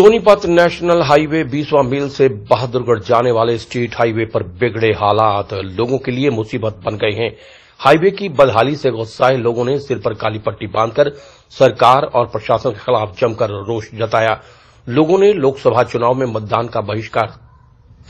Sonipat national highway बीसवा मील से बहादुरगढ़ जाने वाले स्टेट हाईवे पर बिगड़े हालात लोगों के लिए मुसीबत बन गए हैं। हाईवे की बदहाली से गुस्साए लोगों ने सिर पर काली पट्टी बांधकर सरकार और प्रशासन के खिलाफ जमकर रोष जताया। लोगों ने लोकसभा चुनाव में मतदान का बहिष्कार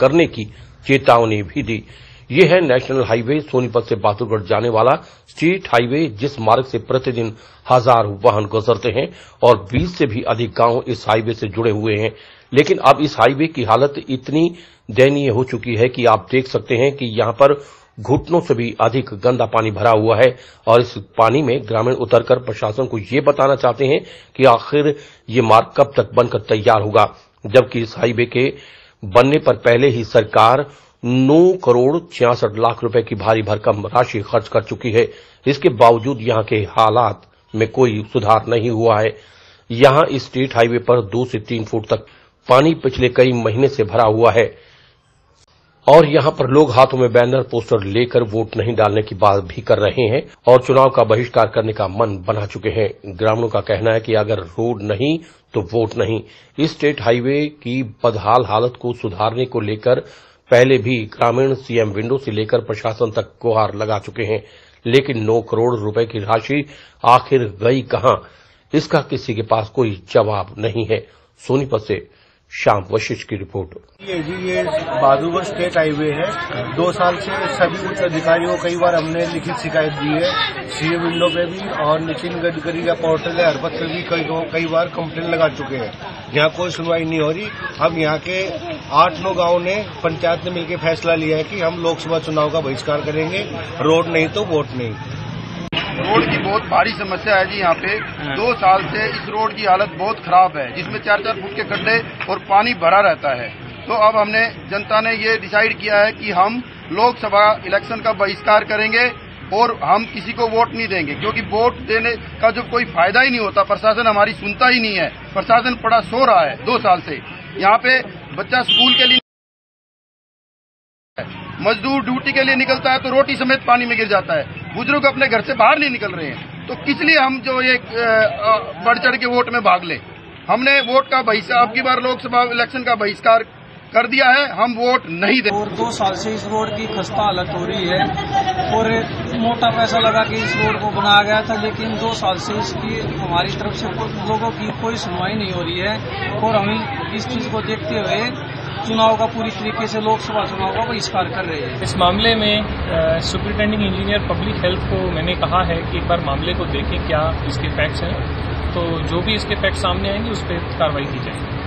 करने की चेतावनी भी दी। ये है नेशनल हाईवे सोनीपत से बहादुरगढ़ जाने वाला स्टेट हाईवे, जिस मार्ग से प्रतिदिन हज़ार वाहन गुजरते हैं और 20 से भी अधिक गाँव इस हाईवे से जुड़े हुए हैं। लेकिन अब इस हाईवे की हालत इतनी दयनीय हो चुकी है कि आप देख सकते हैं कि यहाँ पर घुटनों से भी अधिक गंदा पानी भरा हुआ है और इस पानी में ग्रामीण उतरकर प्रशासन को ये बताना चाहते हैं कि आखिर ये मार्ग कब तक बनकर तैयार होगा, जबकि इस हाईवे के बनने पर पहले ही सरकार नौ करोड़ छियासठ लाख रुपए की भारी भरकम राशि खर्च कर चुकी है। इसके बावजूद यहाँ के हालात में कोई सुधार नहीं हुआ है। यहाँ स्टेट हाईवे पर दो से तीन फुट तक पानी पिछले कई महीने से भरा हुआ है और यहाँ पर लोग हाथों में बैनर, पोस्टर लेकर वोट नहीं डालने की बात भी कर रहे हैं और चुनाव का बहिष्कार करने का मन बना चुके हैं। ग्रामीणों का कहना है कि अगर रोड नहीं तो वोट नहीं। स्टेट हाईवे की बदहाल हालत को सुधारने को लेकर पहले भी ग्रामीण सीएम विंडो से लेकर प्रशासन तक गुहार लगा चुके हैं, लेकिन नौ करोड़ रुपए की राशि आखिर गई कहाँ? इसका किसी के पास कोई जवाब नहीं है। सोनीपत से श्याम वशिष्ठ की रिपोर्ट। ये जी ये बहादुरगढ़ स्टेट हाईवे है। दो साल से सभी उच्च अधिकारियों को कई बार हमने लिखित शिकायत दी है। सीए विंडो पे भी और नितिन गडकरी का पोर्टल है, हरपत पे भी कई कई बार कंप्लेन लगा चुके हैं। यहाँ कोई सुनवाई नहीं हो रही। अब यहाँ के आठ नौ गाँव ने पंचायत ने मिलकर फैसला लिया है कि हम लोकसभा चुनाव का बहिष्कार करेंगे। रोड नहीं तो वोट नहीं। रोड की बहुत भारी समस्या है जी यहाँ पे। दो साल से इस रोड की हालत बहुत खराब है जिसमें चार चार फुट के गड्ढे और पानी भरा रहता है। तो अब हमने जनता ने ये डिसाइड किया है कि हम लोकसभा इलेक्शन का बहिष्कार करेंगे। और हम किसी को वोट नहीं देंगे, क्योंकि वोट देने का जो कोई फ़ायदा ही नहीं होता, प्रशासन हमारी सुनता ही नहीं है। प्रशासन पड़ा सो रहा है, दो साल से। यहाँ पे बच्चा स्कूल के लिए मजदूर ड्यूटी के लिए निकलता है तो रोटी समेत पानी में गिर जाता है। बुज़ुर्ग अपने घर से बाहर नहीं निकल रहे हैं। तो किस लिए हम जो ये बढ़ चढ़ के वोट में भाग ले? हमने वोट का बहिष्कार, अब की बार लोकसभा इलेक्शन का बहिष्कार कर दिया है, हम वोट नहीं दे और दो साल से इस रोड की खस्ता हालत हो रही है। और मोटा पैसा लगा के इस रोड को बनाया गया था, लेकिन दो साल से इसकी हमारी तरफ़ से लोगों की कोई सुनवाई नहीं हो रही है। और हम इस चीज़ को देखते हुए चुनाव का पूरी तरीके से लोकसभा चुनाव का बहिष्कार कर रहे हैं। इस मामले में सुप्रिंटेंडिंग इंजीनियर पब्लिक हेल्थ को मैंने कहा है कि एक बार मामले को देखें क्या इसके फैक्ट्स हैं। तो जो भी इसके फैक्ट सामने आएँगे, उस पर कार्रवाई की जाएगी।